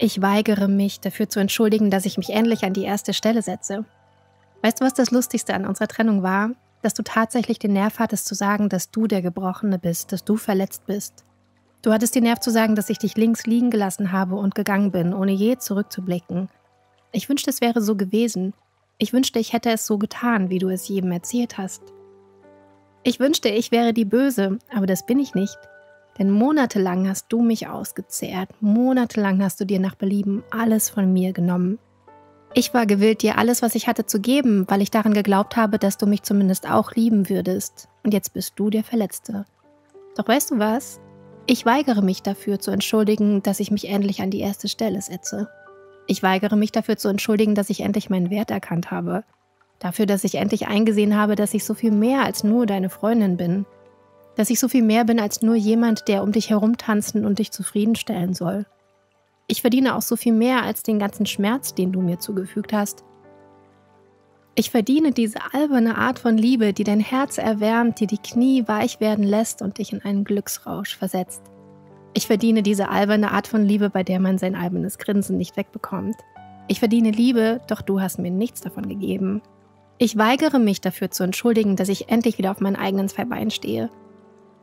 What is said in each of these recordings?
Ich weigere mich, dafür zu entschuldigen, dass ich mich endlich an die erste Stelle setze. Weißt du, was das Lustigste an unserer Trennung war? Dass du tatsächlich den Nerv hattest zu sagen, dass du der Gebrochene bist, dass du verletzt bist. Du hattest den Nerv zu sagen, dass ich dich links liegen gelassen habe und gegangen bin, ohne je zurückzublicken. Ich wünschte, es wäre so gewesen. Ich wünschte, ich hätte es so getan, wie du es jedem erzählt hast. Ich wünschte, ich wäre die Böse, aber das bin ich nicht. Denn monatelang hast du mich ausgezehrt, monatelang hast du dir nach Belieben alles von mir genommen. Ich war gewillt, dir alles, was ich hatte, zu geben, weil ich daran geglaubt habe, dass du mich zumindest auch lieben würdest. Und jetzt bist du der Verletzte. Doch weißt du was? Ich weigere mich dafür zu entschuldigen, dass ich mich endlich an die erste Stelle setze. Ich weigere mich dafür zu entschuldigen, dass ich endlich meinen Wert erkannt habe. Dafür, dass ich endlich eingesehen habe, dass ich so viel mehr als nur deine Freundin bin, dass ich so viel mehr bin als nur jemand, der um dich herumtanzen und dich zufriedenstellen soll. Ich verdiene auch so viel mehr als den ganzen Schmerz, den du mir zugefügt hast. Ich verdiene diese alberne Art von Liebe, die dein Herz erwärmt, die die Knie weich werden lässt und dich in einen Glücksrausch versetzt. Ich verdiene diese alberne Art von Liebe, bei der man sein albernes Grinsen nicht wegbekommt. Ich verdiene Liebe, doch du hast mir nichts davon gegeben. Ich weigere mich dafür zu entschuldigen, dass ich endlich wieder auf meinen eigenen zwei Beinen stehe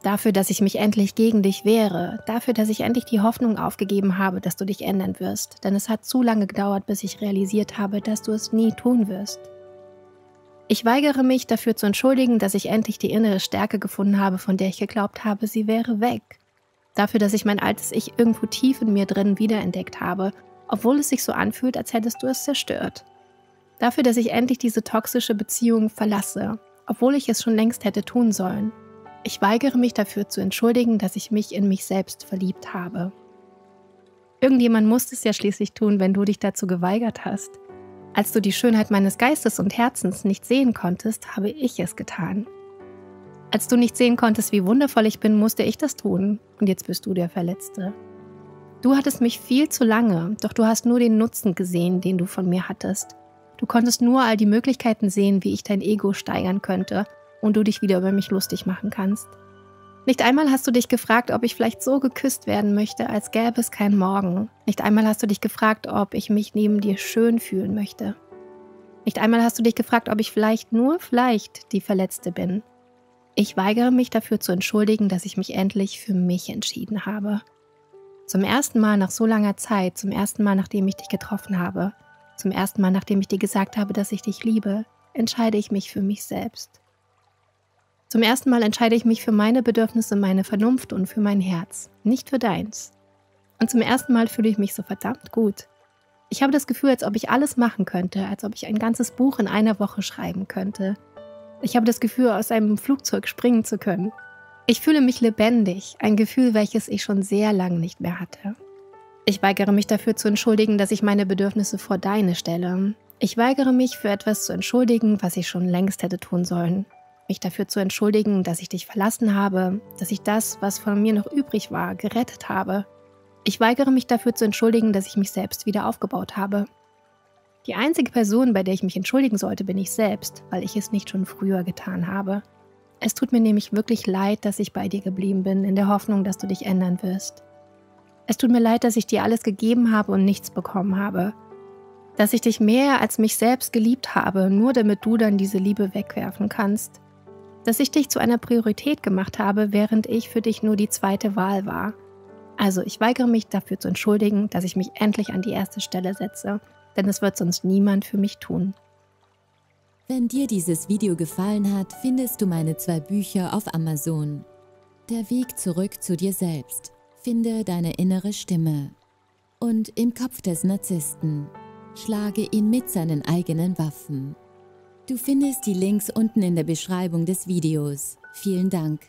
dafür, dass ich mich endlich gegen dich wehre, dafür, dass ich endlich die Hoffnung aufgegeben habe, dass du dich ändern wirst, denn es hat zu lange gedauert, bis ich realisiert habe, dass du es nie tun wirst. Ich weigere mich dafür zu entschuldigen, dass ich endlich die innere Stärke gefunden habe, von der ich geglaubt habe, sie wäre weg. Dafür, dass ich mein altes Ich irgendwo tief in mir drin wiederentdeckt habe, obwohl es sich so anfühlt, als hättest du es zerstört. Dafür, dass ich endlich diese toxische Beziehung verlasse, obwohl ich es schon längst hätte tun sollen. Ich weigere mich dafür zu entschuldigen, dass ich mich in mich selbst verliebt habe. Irgendjemand musste es ja schließlich tun, wenn du dich dazu geweigert hast. Als du die Schönheit meines Geistes und Herzens nicht sehen konntest, habe ich es getan. Als du nicht sehen konntest, wie wundervoll ich bin, musste ich das tun. Und jetzt bist du der Verletzte. Du hattest mich viel zu lange, doch du hast nur den Nutzen gesehen, den du von mir hattest. Du konntest nur all die Möglichkeiten sehen, wie ich dein Ego steigern könnte und du dich wieder über mich lustig machen kannst. Nicht einmal hast du dich gefragt, ob ich vielleicht so geküsst werden möchte, als gäbe es kein Morgen. Nicht einmal hast du dich gefragt, ob ich mich neben dir schön fühlen möchte. Nicht einmal hast du dich gefragt, ob ich vielleicht nur vielleicht die Verletzte bin. Ich weigere mich dafür zu entschuldigen, dass ich mich endlich für mich entschieden habe. Zum ersten Mal nach so langer Zeit, zum ersten Mal nachdem ich dich getroffen habe, zum ersten Mal nachdem ich dir gesagt habe, dass ich dich liebe, entscheide ich mich für mich selbst. Zum ersten Mal entscheide ich mich für meine Bedürfnisse, meine Vernunft und für mein Herz, nicht für deins. Und zum ersten Mal fühle ich mich so verdammt gut. Ich habe das Gefühl, als ob ich alles machen könnte, als ob ich ein ganzes Buch in einer Woche schreiben könnte. Ich habe das Gefühl, aus einem Flugzeug springen zu können. Ich fühle mich lebendig, ein Gefühl, welches ich schon sehr lange nicht mehr hatte. Ich weigere mich dafür zu entschuldigen, dass ich meine Bedürfnisse vor deine stelle. Ich weigere mich für etwas zu entschuldigen, was ich schon längst hätte tun sollen mich dafür zu entschuldigen, dass ich dich verlassen habe, dass ich das, was von mir noch übrig war, gerettet habe. Ich weigere mich dafür zu entschuldigen, dass ich mich selbst wieder aufgebaut habe. Die einzige Person, bei der ich mich entschuldigen sollte, bin ich selbst, weil ich es nicht schon früher getan habe. Es tut mir nämlich wirklich leid, dass ich bei dir geblieben bin, in der Hoffnung, dass du dich ändern wirst. Es tut mir leid, dass ich dir alles gegeben habe und nichts bekommen habe. Dass ich dich mehr als mich selbst geliebt habe, nur damit du dann diese Liebe wegwerfen kannst dass ich dich zu einer Priorität gemacht habe, während ich für dich nur die zweite Wahl war. Also ich weigere mich dafür zu entschuldigen, dass ich mich endlich an die erste Stelle setze, denn es wird sonst niemand für mich tun. Wenn dir dieses Video gefallen hat, findest du meine zwei Bücher auf Amazon. Der Weg zurück zu dir selbst. Finde deine innere Stimme. Und im Kopf des Narzissten. Schlage ihn mit seinen eigenen Waffen. Du findest die Links unten in der Beschreibung des Videos. Vielen Dank.